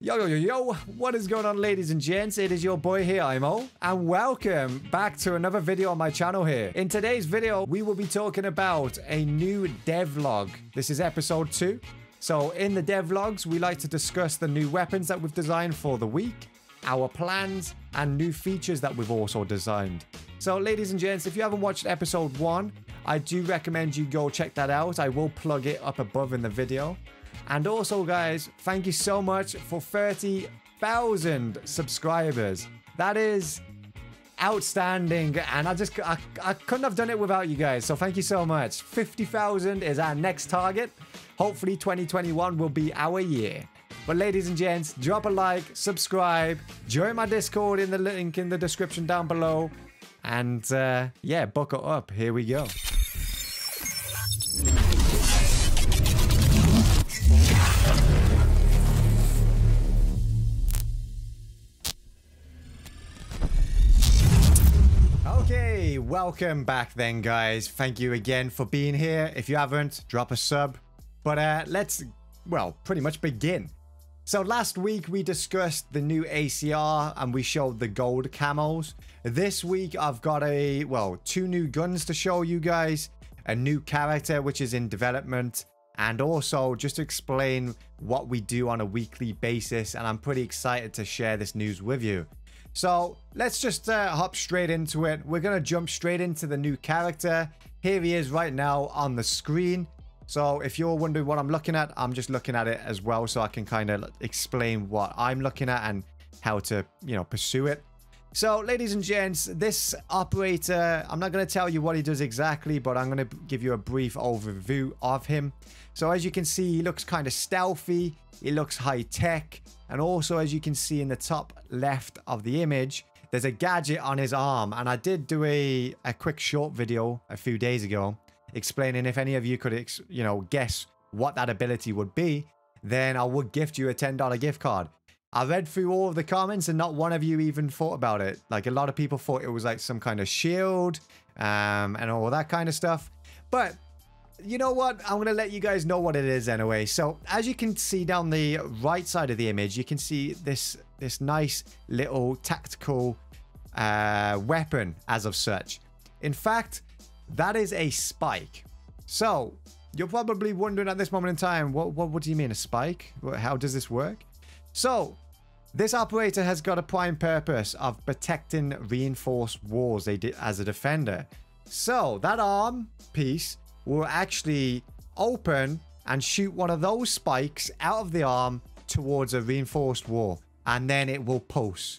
Yo, yo, yo, yo, what is going on, ladies and gents? It is your boy here, ImOw, and welcome back to another video on my channel here. In today's video, we will be talking about a new devlog. This is episode two. So in the devlogs, we like to discuss the new weapons that we've designed for the week, our plans, and new features that we've also designed. So ladies and gents, if you haven't watched episode one, I do recommend you go check that out. I will plug it up above in the video. And also, guys, thank you so much for 30,000 subscribers. That is outstanding and i just I, I couldn't have done it without you guys. So thank you so much. 50,000 is our next target. Hopefully 2021 will be our year. But ladies and gents drop a like subscribe join my discord in the link in the description down below and uh, yeah buckle up. Here we go welcome back then, guys. Thank you again for being here. If you haven't, drop a sub. But uh, let's, well, pretty much begin. So last week we discussed the new ACR and we showed the gold camos. This week I've got a, well, two new guns to show you guys. A new character which is in development. And also just to explain what we do on a weekly basis. And I'm pretty excited to share this news with you. So let's just uh, hop straight into it. We're going to jump straight into the new character. Here he is right now on the screen. So if you're wondering what I'm looking at, I'm just looking at it as well so I can kind of explain what I'm looking at and how to, you know, pursue it. So, ladies and gents, this operator, I'm not going to tell you what he does exactly, but I'm going to give you a brief overview of him. So, as you can see, he looks kind of stealthy, he looks high tech, and also, as you can see in the top left of the image, there's a gadget on his arm. And I did do a, a quick short video a few days ago explaining if any of you could, you know, guess what that ability would be, then I would gift you a $10 gift card. I read through all of the comments and not one of you even thought about it. Like a lot of people thought it was like some kind of shield um, and all that kind of stuff. But you know what? I'm going to let you guys know what it is anyway. So as you can see down the right side of the image, you can see this, this nice little tactical uh, weapon as of such. In fact, that is a spike. So you're probably wondering at this moment in time, what, what, what do you mean a spike? How does this work? So, this operator has got a prime purpose of protecting reinforced walls as a defender. So, that arm piece will actually open and shoot one of those spikes out of the arm towards a reinforced wall. And then it will pulse.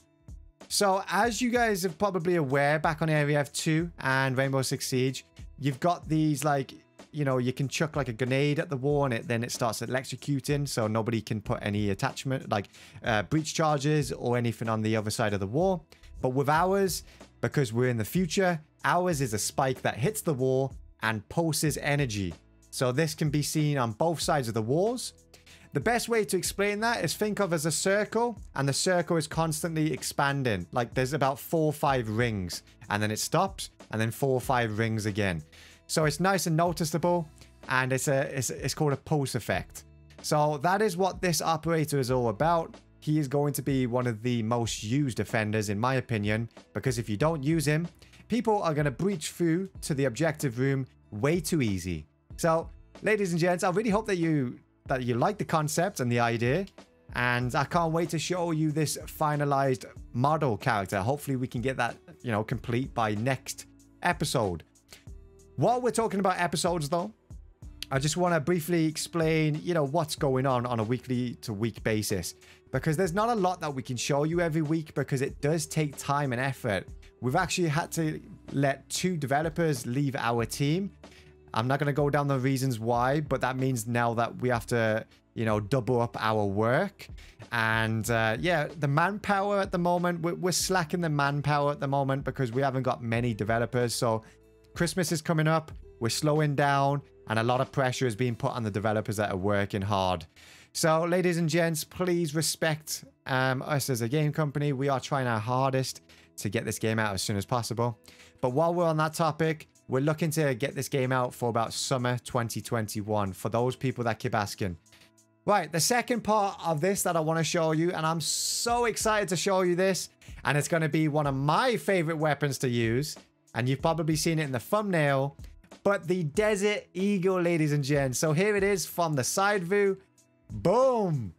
So, as you guys are probably aware, back on Area F2 and Rainbow Six Siege, you've got these like you know, you can chuck like a grenade at the wall and it then it starts electrocuting so nobody can put any attachment like uh, breach charges or anything on the other side of the wall. But with ours, because we're in the future, ours is a spike that hits the wall and pulses energy. So this can be seen on both sides of the walls. The best way to explain that is think of as a circle and the circle is constantly expanding. Like there's about four or five rings and then it stops and then four or five rings again. So it's nice and noticeable, and it's a it's, it's called a pulse effect. So that is what this operator is all about. He is going to be one of the most used defenders, in my opinion, because if you don't use him, people are going to breach through to the objective room way too easy. So, ladies and gents, I really hope that you that you like the concept and the idea. And I can't wait to show you this finalized model character. Hopefully we can get that, you know, complete by next episode. While we're talking about episodes, though, I just want to briefly explain, you know, what's going on on a weekly to week basis. Because there's not a lot that we can show you every week because it does take time and effort. We've actually had to let two developers leave our team. I'm not going to go down the reasons why, but that means now that we have to, you know, double up our work. And uh, yeah, the manpower at the moment, we're, we're slacking the manpower at the moment because we haven't got many developers. So Christmas is coming up, we're slowing down, and a lot of pressure is being put on the developers that are working hard. So, ladies and gents, please respect um, us as a game company. We are trying our hardest to get this game out as soon as possible. But while we're on that topic, we're looking to get this game out for about summer 2021 for those people that keep asking. Right, the second part of this that I want to show you, and I'm so excited to show you this, and it's going to be one of my favorite weapons to use, and you've probably seen it in the thumbnail, but the Desert Eagle, ladies and gents. So here it is from the side view. Boom!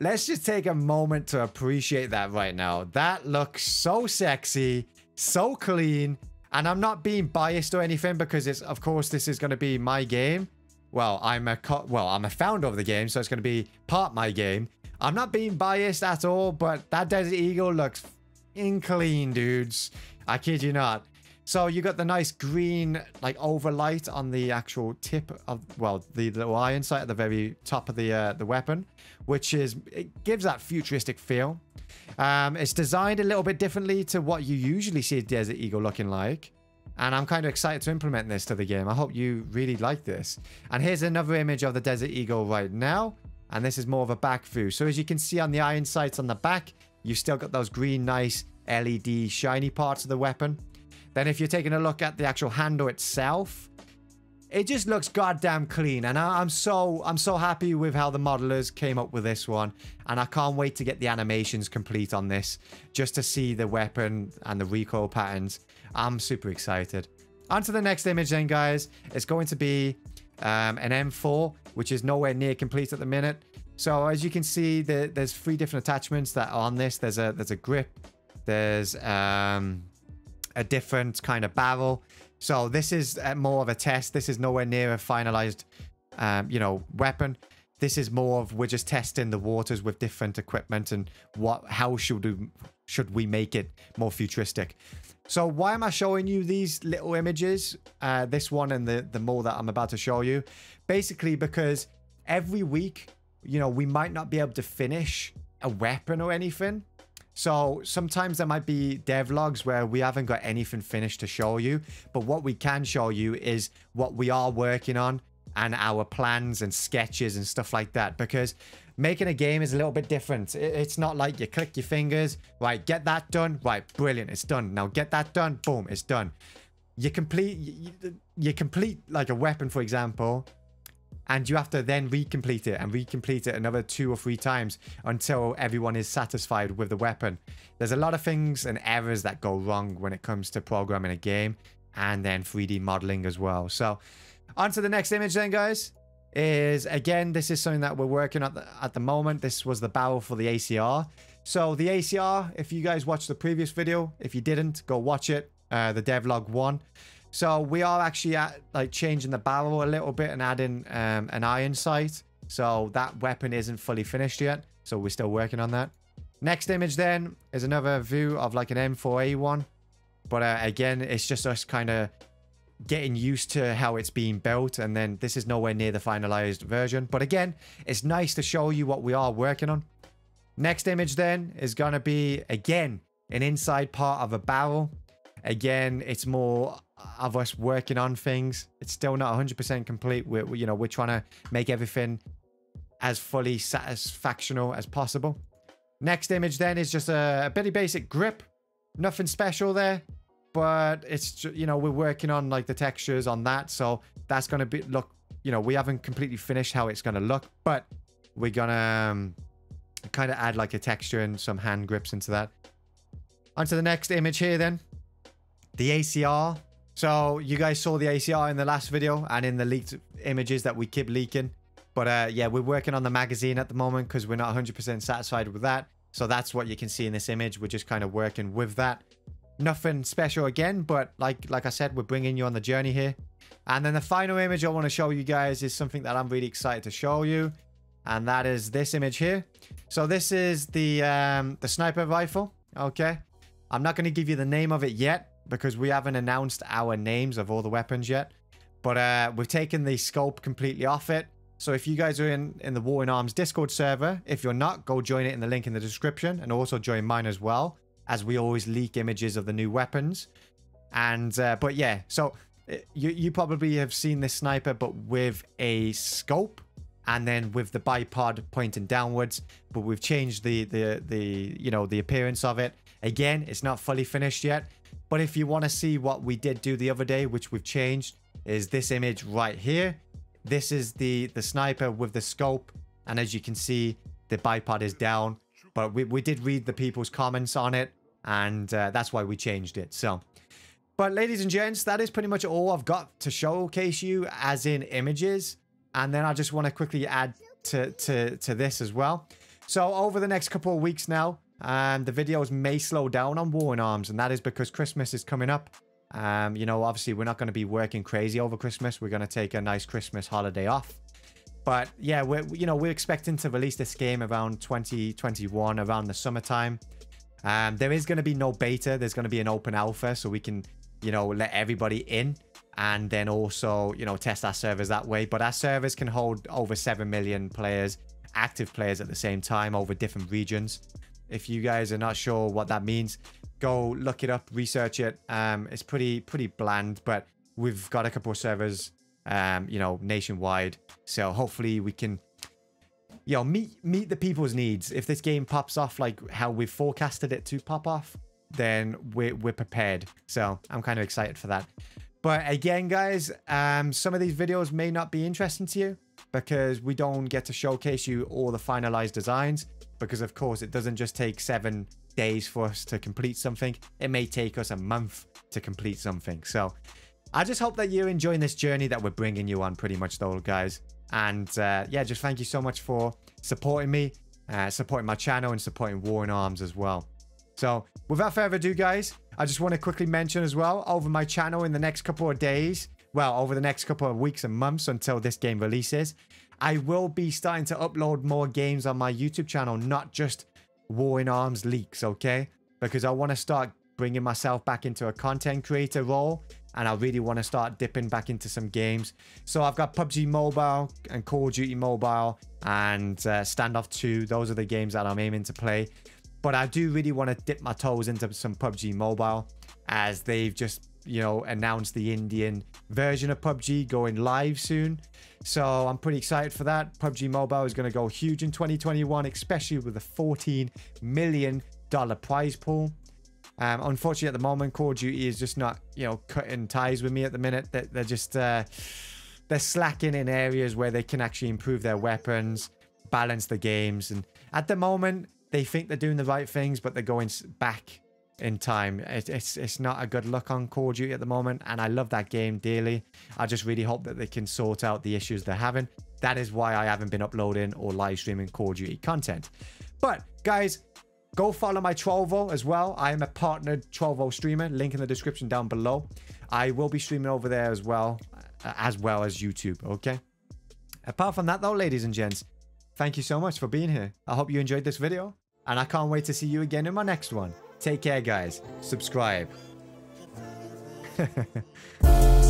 Let's just take a moment to appreciate that right now. That looks so sexy, so clean, and I'm not being biased or anything because it's, of course, this is going to be my game. Well, I'm a well, I'm a founder of the game, so it's going to be part my game. I'm not being biased at all, but that Desert Eagle looks in clean, dudes. I kid you not. So you got the nice green like overlight on the actual tip of well the little iron sight at the very top of the uh, the weapon, which is it gives that futuristic feel. Um, it's designed a little bit differently to what you usually see a Desert Eagle looking like. And I'm kind of excited to implement this to the game. I hope you really like this. And here's another image of the Desert Eagle right now. And this is more of a back view. So as you can see on the iron sights on the back, you've still got those green, nice LED shiny parts of the weapon. Then if you're taking a look at the actual handle itself, it just looks goddamn clean. And I, am so i'm so happy with how the modelers came up with this one. And i can't wait to get the animations complete on this just to see the weapon and the recoil patterns. I'm super excited. On to the next image then guys. It's going to be um, an m4 which is nowhere near complete at the minute. So as you can see the, there's three different attachments that are on this. There's a there's a grip. There's um, a different kind of barrel. So this is uh, more of a test. This is nowhere near a finalized, um, you know, weapon. This is more of we're just testing the waters with different equipment and what how should we should we make it more futuristic. So why am I showing you these little images? Uh, this one and the the more that I'm about to show you, basically because every week, you know, we might not be able to finish a weapon or anything. So sometimes there might be devlogs where we haven't got anything finished to show you. But what we can show you is what we are working on and our plans and sketches and stuff like that. Because making a game is a little bit different. It's not like you click your fingers, right, get that done, right, brilliant, it's done. Now get that done, boom, it's done. You complete, you complete like a weapon, for example, and you have to then recomplete it and recomplete it another two or three times until everyone is satisfied with the weapon. There's a lot of things and errors that go wrong when it comes to programming a game and then 3D modeling as well. So on to the next image then, guys. Is again, this is something that we're working on at the moment. This was the barrel for the ACR. So the ACR, if you guys watched the previous video, if you didn't, go watch it. Uh, the devlog one. So we are actually at, like changing the barrel a little bit and adding um, an iron sight. So that weapon isn't fully finished yet. So we're still working on that. Next image then is another view of like an M4A1. But uh, again, it's just us kind of getting used to how it's being built. And then this is nowhere near the finalized version. But again, it's nice to show you what we are working on. Next image then is going to be, again, an inside part of a barrel. Again, it's more of us working on things. It's still not 100% complete. We're, you know, we're trying to make everything as fully satisfactional as possible. Next image then is just a, a pretty basic grip. Nothing special there, but it's, you know, we're working on like the textures on that. So that's going to be, look, you know, we haven't completely finished how it's going to look, but we're going to um, kind of add like a texture and some hand grips into that. On to the next image here then. The ACR so you guys saw the ACR in the last video and in the leaked images that we keep leaking. But uh, yeah, we're working on the magazine at the moment because we're not 100% satisfied with that. So that's what you can see in this image. We're just kind of working with that. Nothing special again, but like like I said, we're bringing you on the journey here. And then the final image I want to show you guys is something that I'm really excited to show you. And that is this image here. So this is the um, the sniper rifle. Okay. I'm not going to give you the name of it yet because we haven't announced our names of all the weapons yet. But uh, we've taken the scope completely off it. So if you guys are in, in the War in Arms Discord server, if you're not, go join it in the link in the description and also join mine as well, as we always leak images of the new weapons. And, uh, but yeah, so uh, you, you probably have seen this sniper, but with a scope and then with the bipod pointing downwards, but we've changed the, the, the, you know, the appearance of it. Again, it's not fully finished yet, but if you want to see what we did do the other day, which we've changed, is this image right here. This is the, the sniper with the scope And as you can see, the bipod is down. But we, we did read the people's comments on it. And uh, that's why we changed it. So, but ladies and gents, that is pretty much all I've got to showcase you as in images. And then I just want to quickly add to, to, to this as well. So over the next couple of weeks now, um, the videos may slow down on War in Arms. And that is because Christmas is coming up. Um, you know, obviously we're not going to be working crazy over Christmas. We're going to take a nice Christmas holiday off. But yeah, we're, you know, we're expecting to release this game around 2021, around the summertime. Um, there is going to be no beta. There's going to be an open alpha so we can, you know, let everybody in and then also, you know, test our servers that way. But our servers can hold over 7 million players, active players at the same time over different regions. If you guys are not sure what that means, go look it up, research it. Um, it's pretty pretty bland, but we've got a couple of servers, um, you know, nationwide. So hopefully we can, you know, meet meet the people's needs. If this game pops off like how we've forecasted it to pop off, then we're we're prepared. So I'm kind of excited for that. But again, guys, um, some of these videos may not be interesting to you because we don't get to showcase you all the finalized designs because of course it doesn't just take seven days for us to complete something. It may take us a month to complete something. So I just hope that you're enjoying this journey that we're bringing you on pretty much though, guys. And uh, yeah, just thank you so much for supporting me, uh, supporting my channel and supporting War in Arms as well. So without further ado, guys, I just want to quickly mention as well over my channel in the next couple of days, well, over the next couple of weeks and months until this game releases, I will be starting to upload more games on my YouTube channel, not just War in Arms leaks, okay? Because I want to start bringing myself back into a content creator role and I really want to start dipping back into some games. So I've got PUBG Mobile and Call of Duty Mobile and uh, Standoff 2. Those are the games that I'm aiming to play. But I do really want to dip my toes into some PUBG Mobile as they've just, you know, announced the Indian version of PUBG going live soon. So I'm pretty excited for that. PUBG Mobile is going to go huge in 2021, especially with a $14 million prize pool. Um, unfortunately, at the moment, Call of Duty is just not, you know, cutting ties with me at the minute. They're, they're just, uh, they're slacking in areas where they can actually improve their weapons, balance the games. And at the moment, they think they're doing the right things, but they're going back in time. It, it's it's not a good look on Call of Duty at the moment, and I love that game dearly. I just really hope that they can sort out the issues they're having. That is why I haven't been uploading or live streaming Call of Duty content. But guys, go follow my Trovo as well. I am a partnered Trovo streamer. Link in the description down below. I will be streaming over there as well, uh, as well as YouTube. Okay. Apart from that, though, ladies and gents, thank you so much for being here. I hope you enjoyed this video, and I can't wait to see you again in my next one. Take care, guys. Subscribe.